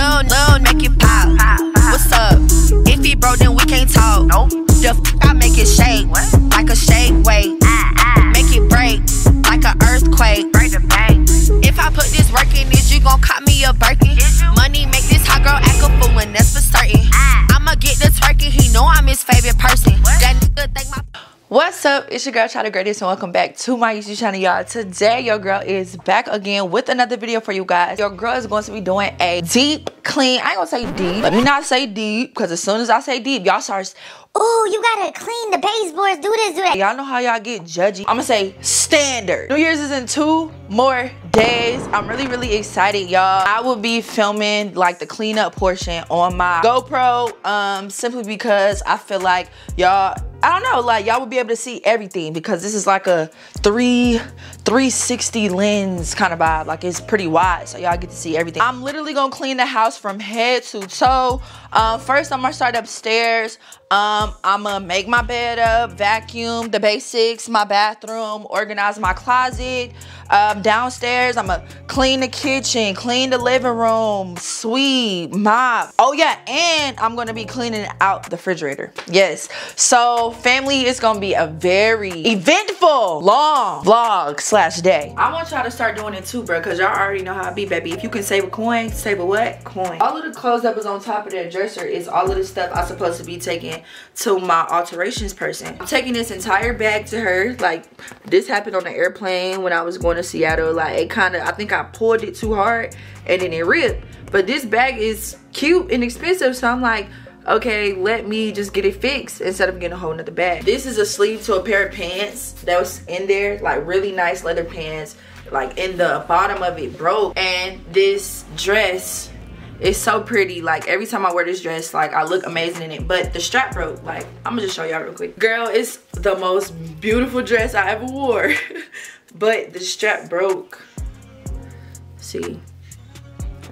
Lil, Lil, make it pop. What's up? If he broke, then we can't talk. Nope. The f I make it shake. Like a shake weight. Ah, ah. Make it break. Like an earthquake. Break the bank. If I put this work in, is you gon' cop me What's up? It's your girl Chy the Greatest and welcome back to my YouTube channel y'all. Today your girl is back again with another video for you guys. Your girl is going to be doing a deep clean. I ain't gonna say deep. Let me not say deep because as soon as I say deep y'all start Ooh, you gotta clean the baseboards, do this, do that. Y'all know how y'all get judgy. I'm gonna say standard. New Year's is in two more days. I'm really, really excited, y'all. I will be filming like the cleanup portion on my GoPro um, simply because I feel like y'all I don't know, like y'all will be able to see everything because this is like a three 360 lens kind of vibe. Like it's pretty wide, so y'all get to see everything. I'm literally gonna clean the house from head to toe. Um, first, I'm gonna start upstairs. Um, I'm gonna make my bed up, vacuum the basics, my bathroom, organize my closet. Um, downstairs, I'm gonna clean the kitchen, clean the living room, sweep, mop. Oh yeah, and I'm gonna be cleaning out the refrigerator. Yes. So family is gonna be a very eventful, long vlog slash day. I want y'all to start doing it too, bro, cause y'all already know how I be, baby. If you can save a coin, save a what? Coin. All of the clothes that was on top of that dresser is all of the stuff I'm supposed to be taking to my alterations person. I'm taking this entire bag to her. Like this happened on the airplane when I was going to Seattle. Like it kind of, I think I pulled it too hard and then it ripped. But this bag is cute and expensive. So I'm like, okay, let me just get it fixed instead of getting a whole nother bag. This is a sleeve to a pair of pants that was in there, like really nice leather pants. Like in the bottom of it broke. And this dress it's so pretty like every time i wear this dress like i look amazing in it but the strap broke like i'm gonna just show y'all real quick girl it's the most beautiful dress i ever wore but the strap broke see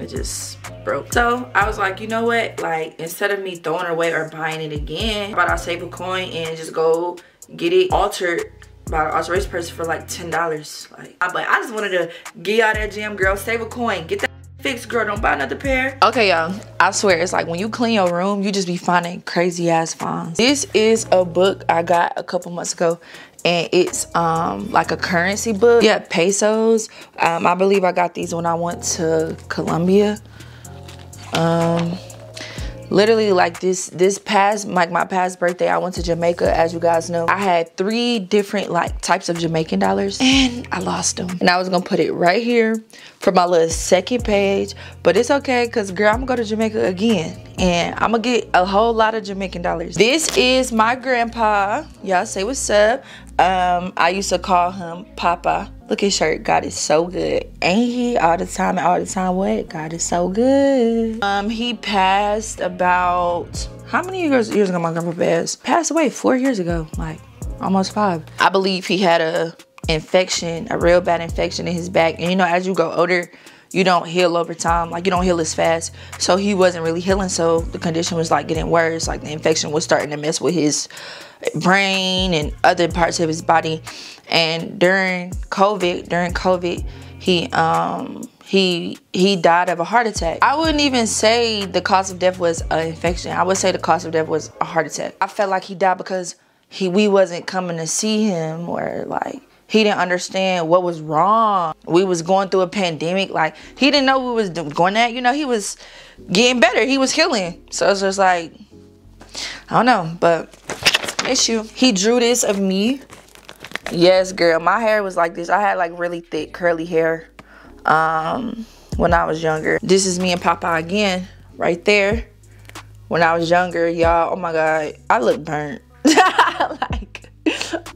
it just broke. So i was like you know what? Like instead of me throwing away or buying it again about i save a coin and just go get it altered by an alteration person for like ten dollars. Like but i just wanted to get y'all that gem girl save a coin. Get that girl don't buy another pair. Okay y'all i swear it's like when you clean your room you just be finding crazy ass finds this is a book i got a couple months ago and it's um like a currency book. Yeah pesos. Um i believe i got these when i went to colombia. Um literally like this this past like my past birthday i went to jamaica as you guys know. I had three different like types of jamaican dollars and i lost them. And i was gonna put it right here for my little second page but it's okay because girl i'm gonna go to jamaica again and i'm gonna get a whole lot of jamaican dollars. This is my grandpa. Y'all say what's up. Um i used to call him papa Look at shirt. God is so good. Ain't he all the time all the time what? God is so good. Um, he passed about how many years years ago my grandpa passed? Passed away four years ago. Like almost five. I believe he had a infection, a real bad infection in his back. And you know, as you go older, you don't heal over time like you don't heal as fast. So he wasn't really healing so the condition was like getting worse. Like the infection was starting to mess with his brain and other parts of his body. And during covid during covid he um he he died of a heart attack. I wouldn't even say the cause of death was an infection. I would say the cause of death was a heart attack. I felt like he died because he we wasn't coming to see him or like he didn't understand what was wrong. We was going through a pandemic. Like he didn't know we was going at. You know, he was getting better. He was healing. So it's just like, I don't know, but issue. He drew this of me. Yes, girl. My hair was like this. I had like really thick curly hair um, when I was younger. This is me and Papa again, right there. When I was younger, y'all. Oh my God, I look burnt.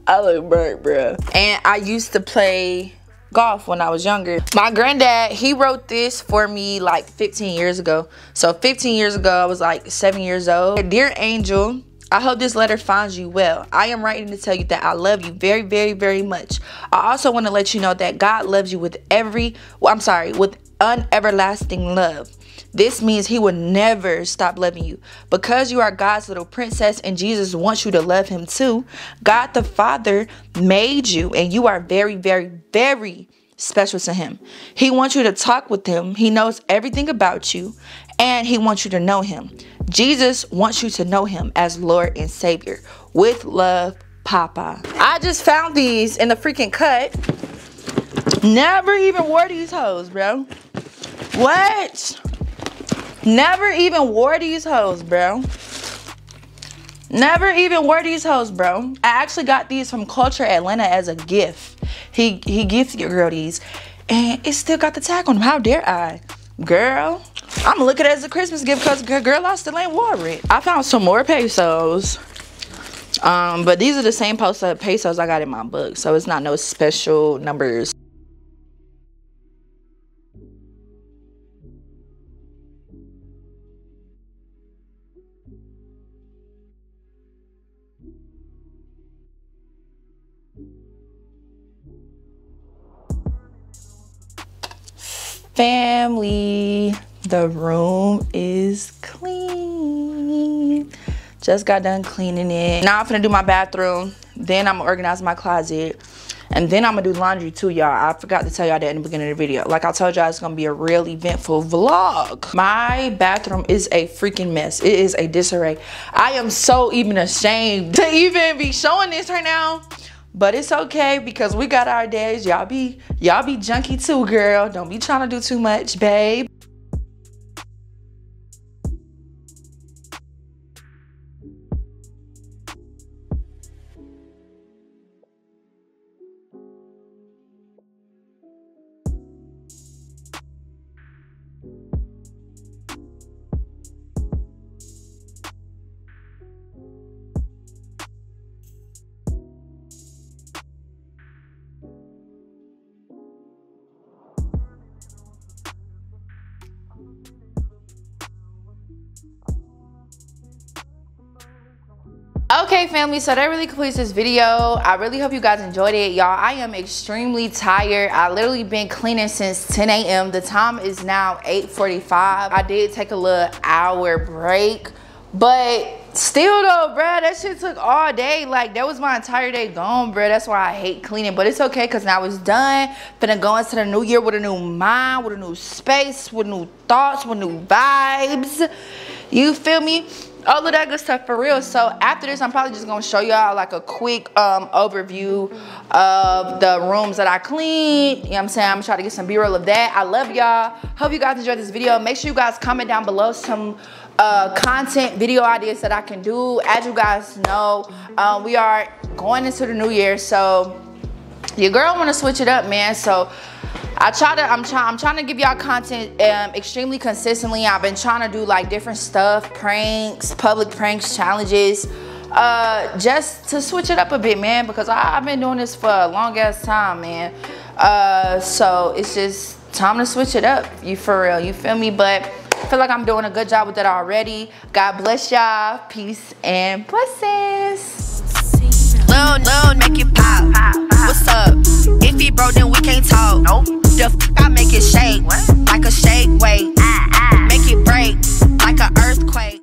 I look burnt, bro. And I used to play golf when I was younger. My granddad, he wrote this for me like 15 years ago. So 15 years ago, I was like seven years old. Dear Angel, I hope this letter finds you well. I am writing to tell you that I love you very, very, very much. I also want to let you know that God loves you with every, well, I'm sorry, with uneverlasting love. This means he will never stop loving you. Because you are God's little princess and Jesus wants you to love him too, God the Father made you and you are very, very, very special to him. He wants you to talk with him. He knows everything about you and he wants you to know him. Jesus wants you to know him as Lord and Savior. With love, Papa. I just found these in the freaking cut. Never even wore these hoes, bro. What? Never even wore these hoes, bro. Never even wore these hoes, bro. I actually got these from Culture Atlanta as a gift. He he gifted your girl these, and it still got the tag on them. How dare I? Girl, I'm looking at it as a Christmas gift because girl, I still ain't wore it. I found some more pesos. Um, but these are the same pesos I got in my book, so it's not no special numbers. Family, the room is clean. Just got done cleaning it. Now I'm gonna do my bathroom. Then I'm gonna organize my closet. And then I'm gonna do laundry too, y'all. I forgot to tell y'all that in the beginning of the video. Like I told y'all, it's gonna be a real eventful vlog. My bathroom is a freaking mess. It is a disarray. I am so even ashamed to even be showing this right now. But it's okay because we got our days. Y'all be y'all be junky too, girl. Don't be trying to do too much, babe. Okay family. So that really completes this video. I really hope you guys enjoyed it y'all. I am extremely tired. I literally been cleaning since 10 a.m the time is now 8:45. i did take a little hour break but still though bruh that shit took all day. Like that was my entire day gone bruh. That's why i hate cleaning but it's okay because now it's done. Finna go into the new year with a new mind with a new space with new thoughts with new vibes. You feel me all of that good stuff for real. So after this i'm probably just gonna show y'all like a quick um, overview of the rooms that i cleaned. You know what i'm saying? I'm gonna try to get some b-roll of that. I love y'all. Hope you guys enjoyed this video. Make sure you guys comment down below some uh, content video ideas that i can do. As you guys know um, we are going into the new year so your girl want to switch it up man. So I try to, I'm trying, I'm trying to give y'all content um, extremely consistently. I've been trying to do like different stuff, pranks, public pranks, challenges, uh, just to switch it up a bit, man, because I, have been doing this for a long ass time, man. Uh, so it's just time to switch it up, you for real, you feel me? But I feel like I'm doing a good job with that already. God bless y'all. Peace and blessings. Make it pop. What's up? broke, then we can't talk. Nope. The f I make it shake, what? like a shake weight.